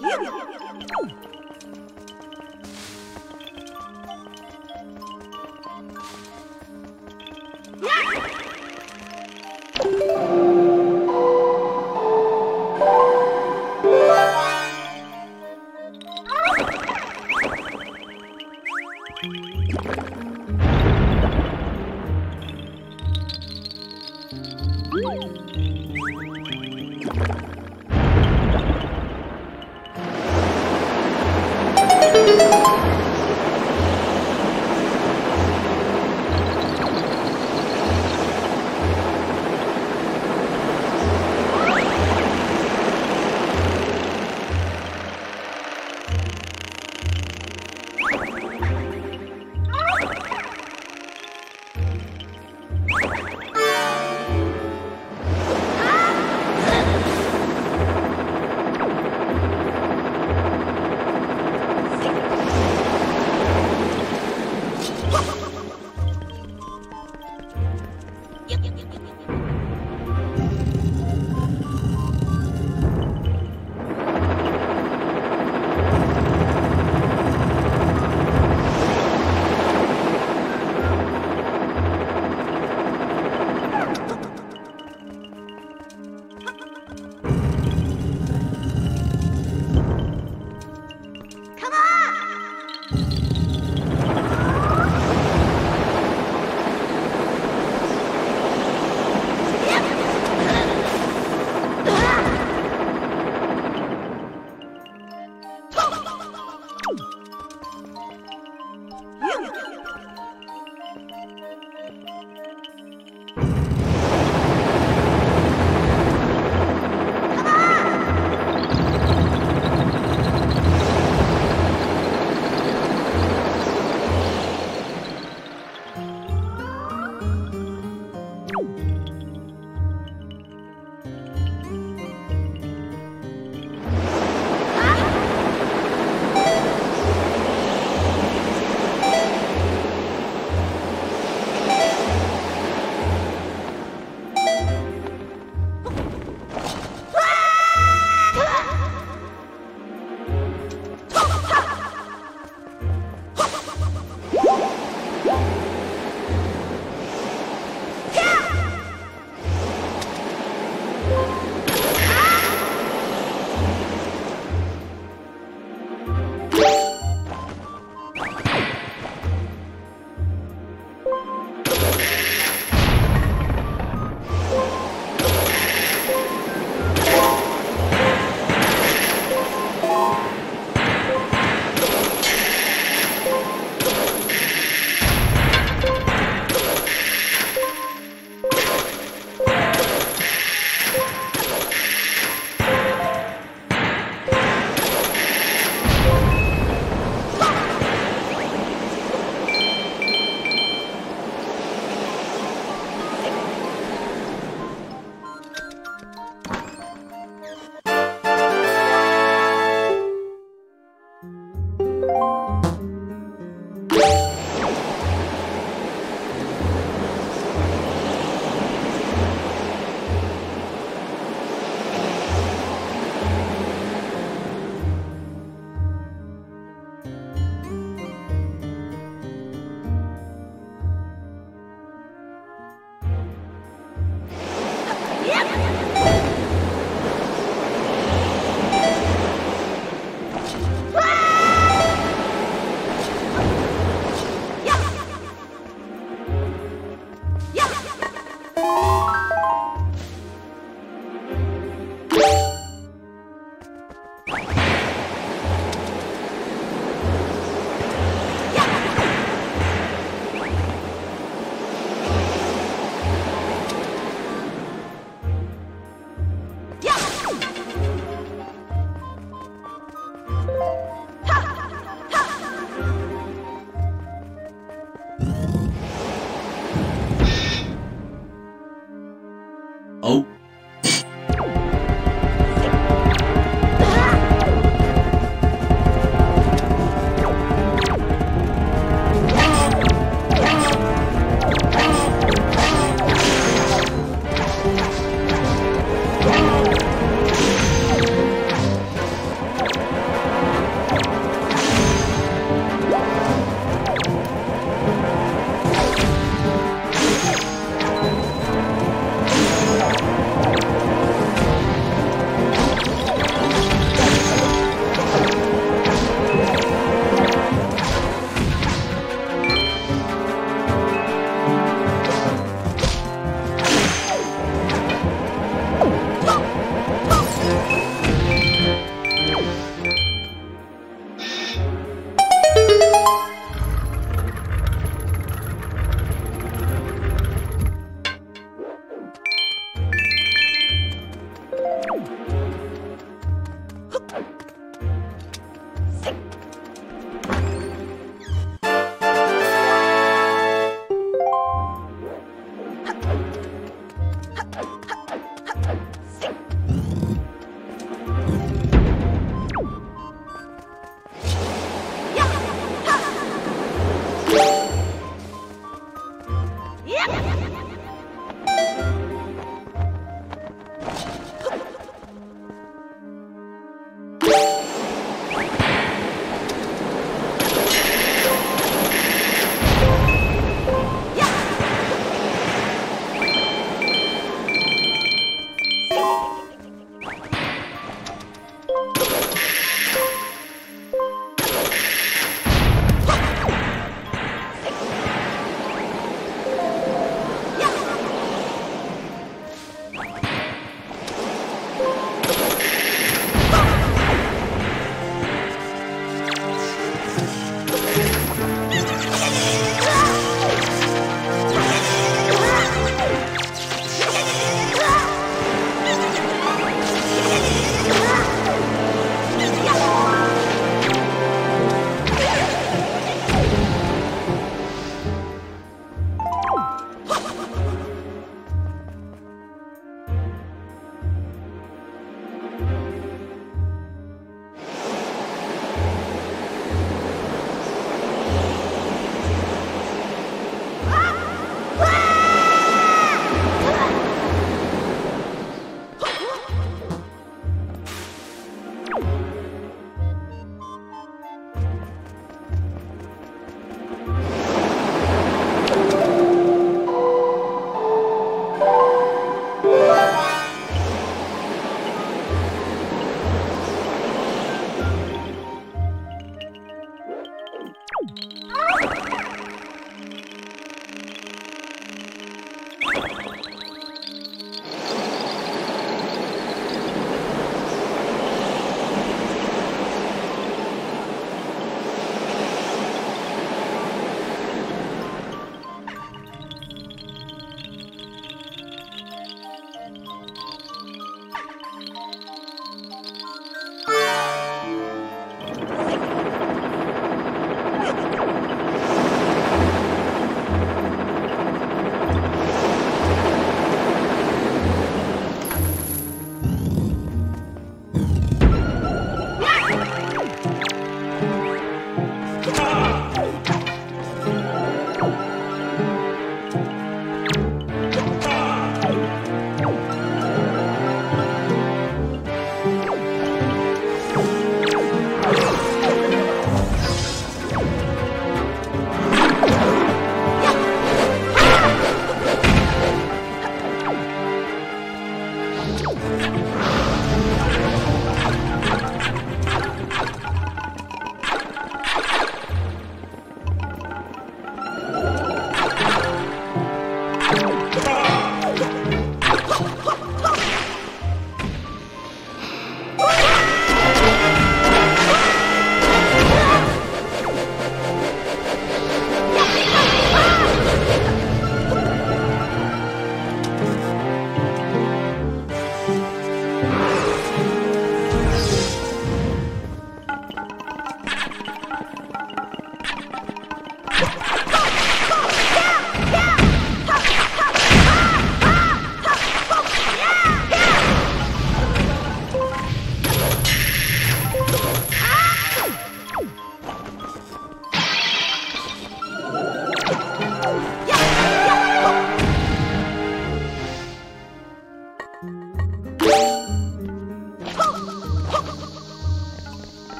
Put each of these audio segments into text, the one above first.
you.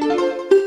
Música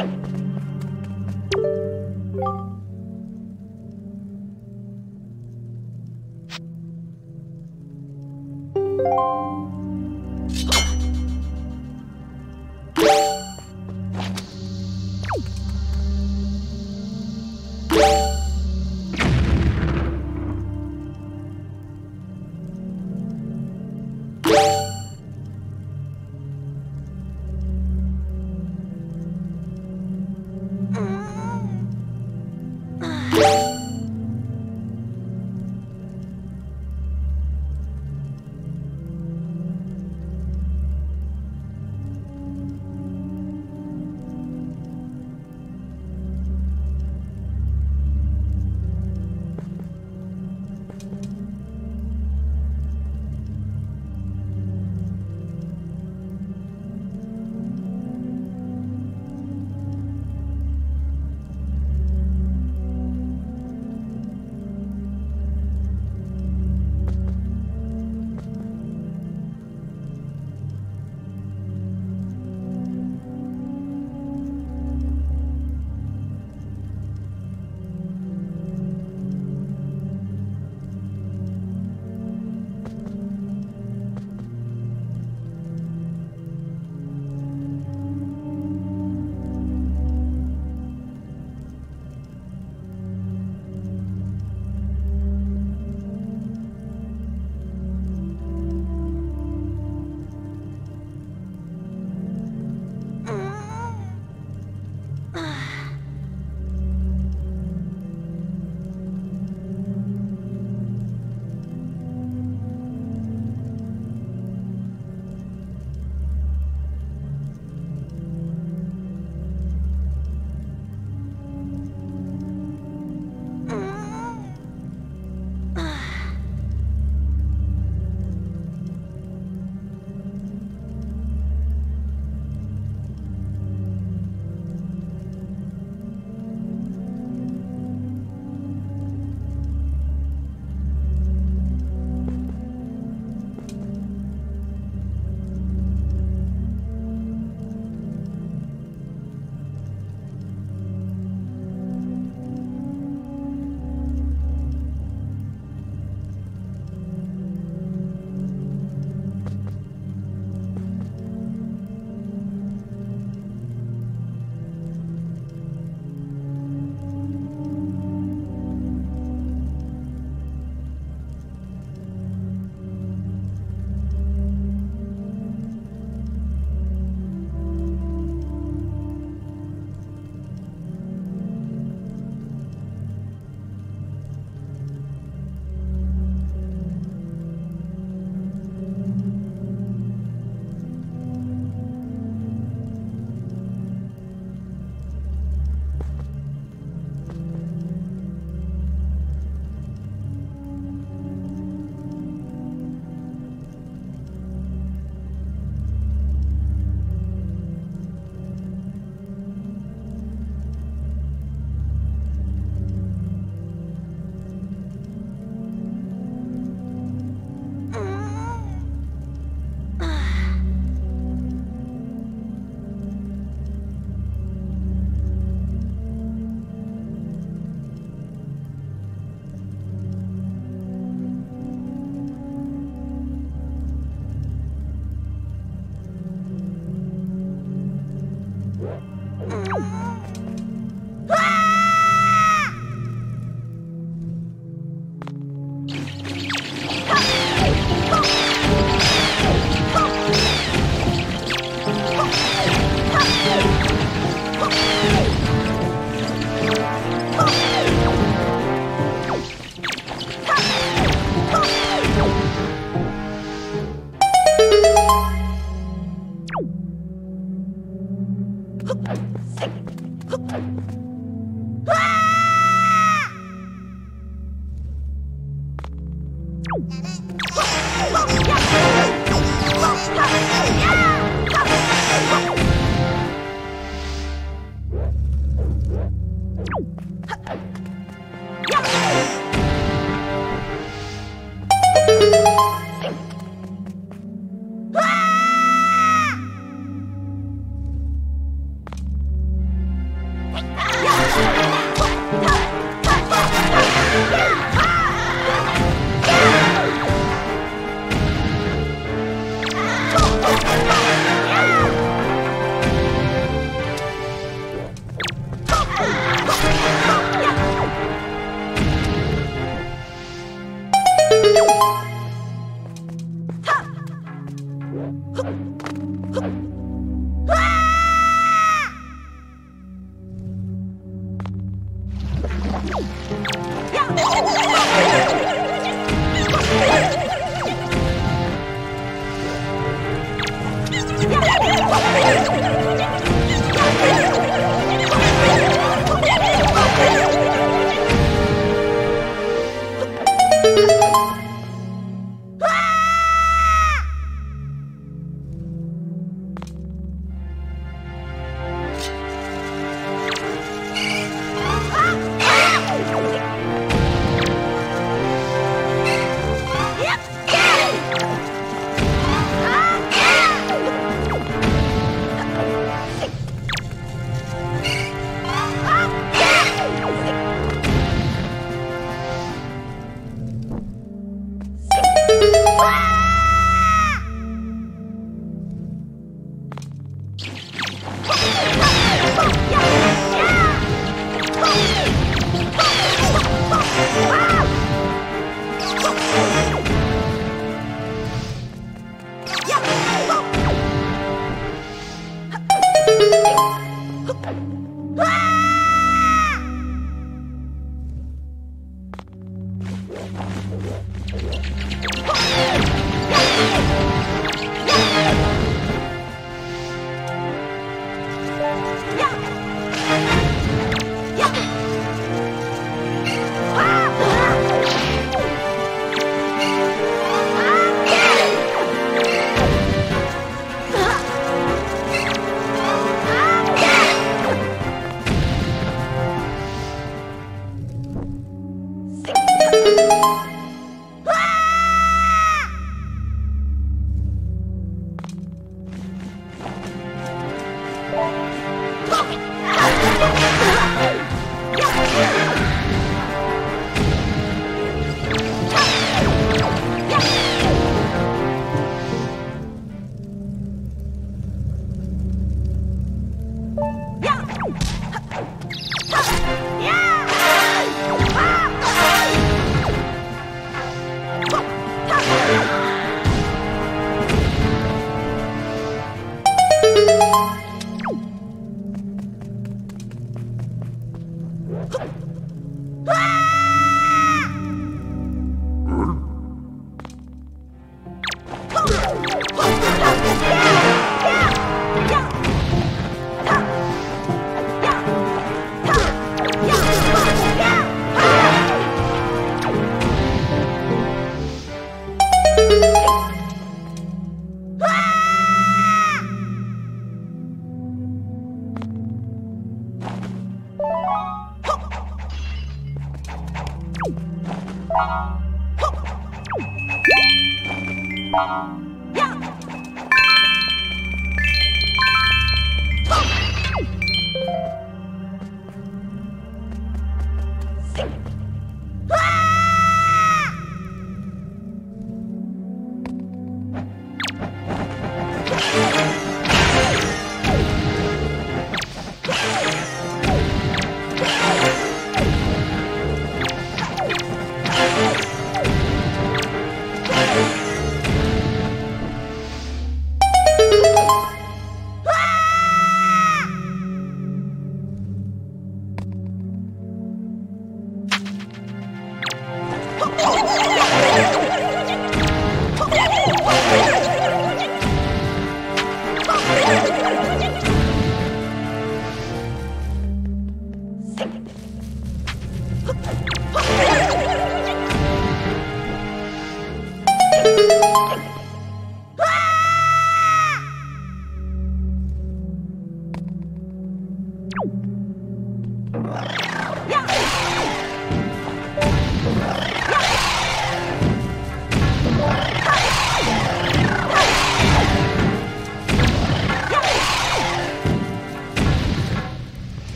あ。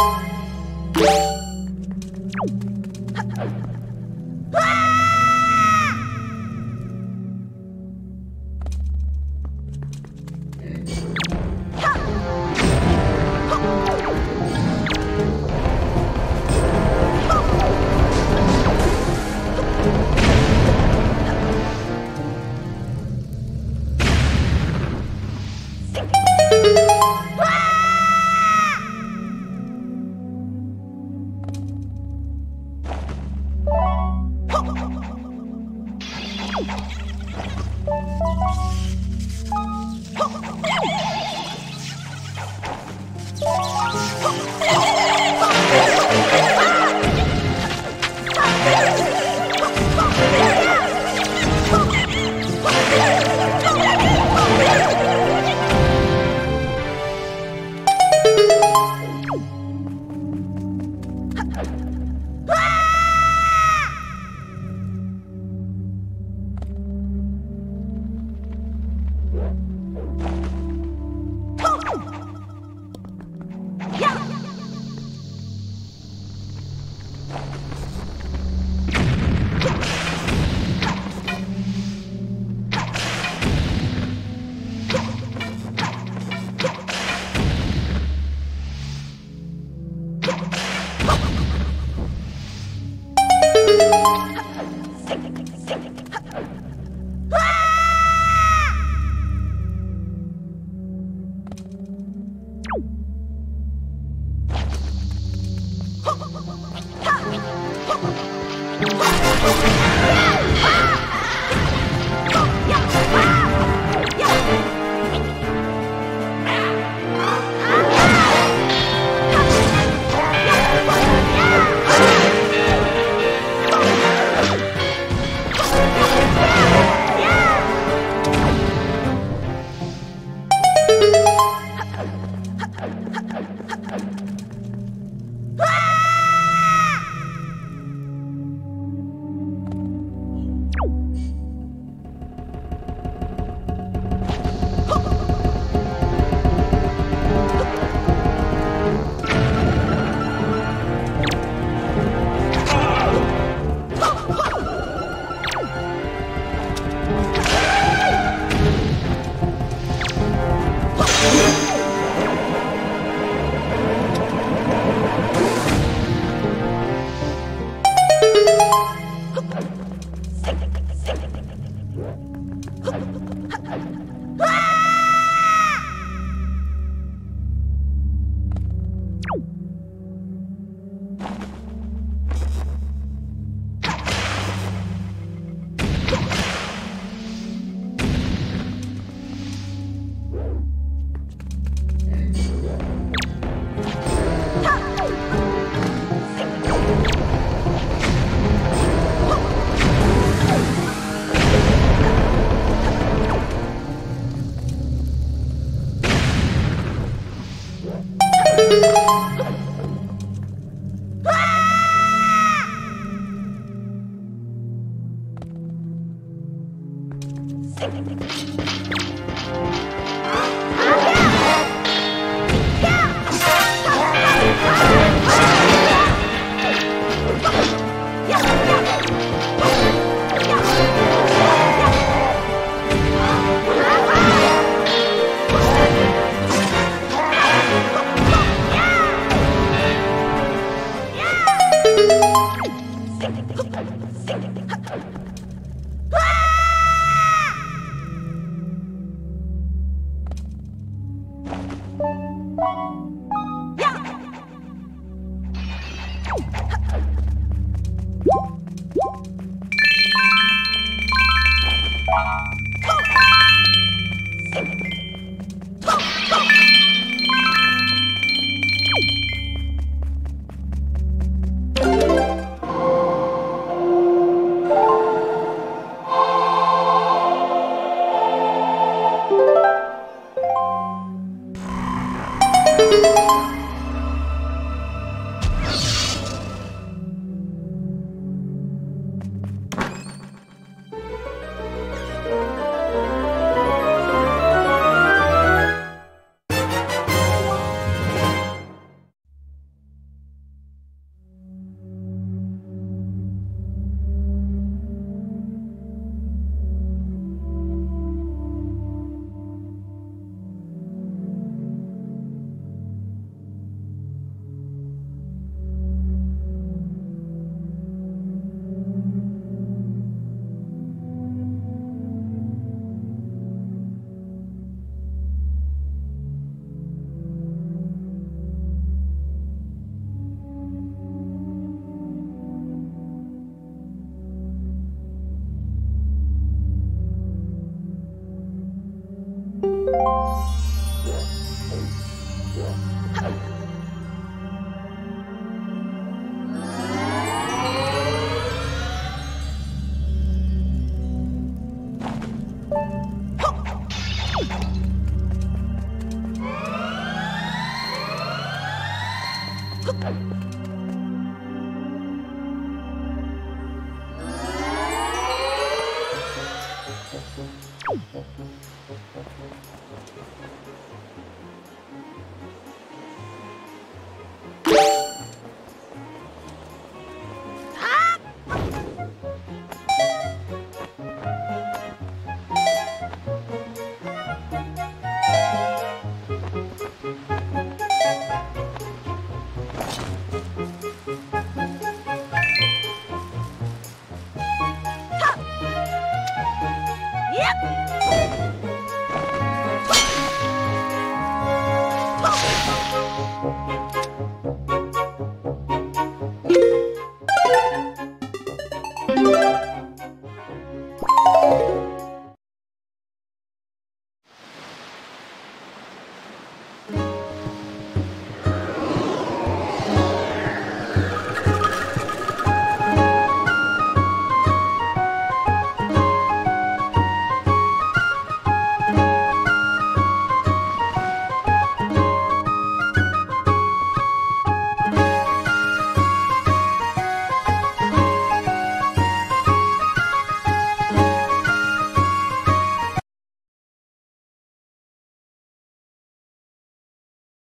Bye.